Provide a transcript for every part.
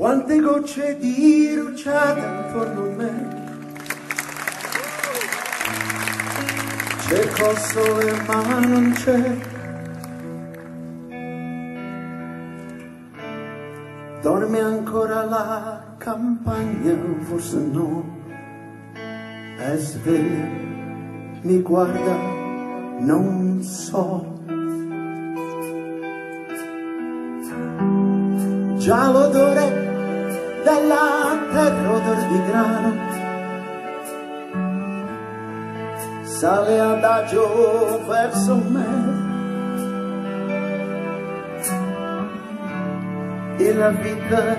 Quante gocce di rugiada intorno a me. Cerco sole ma non c'è. Dorme ancora la campagna, forse no. È sveglia, mi guarda, non so. Già l'odore della terra odor di grano. Sale adagio verso me. E la vita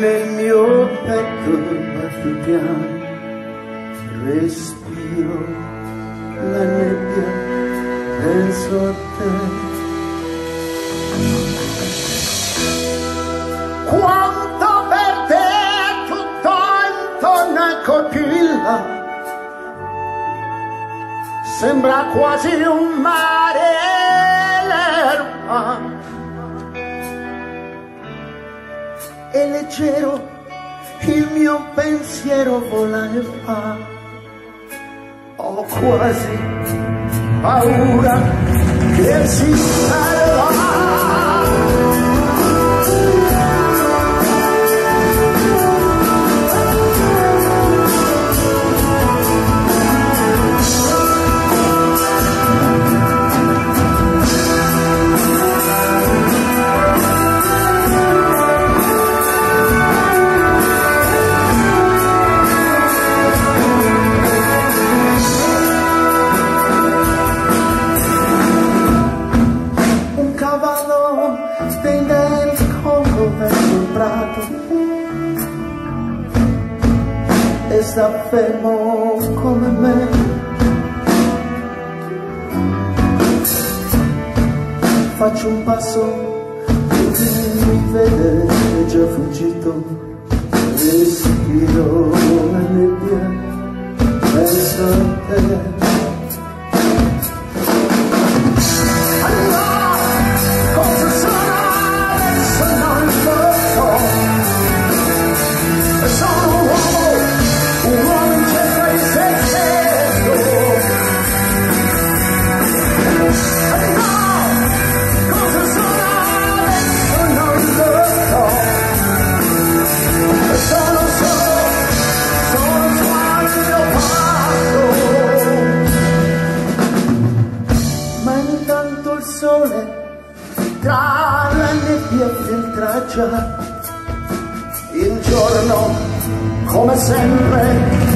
nel mio petto batte piano respiro la nebbia penso a te colpilla sembra quasi un mare l'erba. E leggero il mio pensiero vola e fa ho quasi paura che si sta fermo come me. Faccio un passo, lui mi vede, è già fuggito, respiro la nebbia, penso a te. Sole tra la nebbia filtraggia il giorno come sempre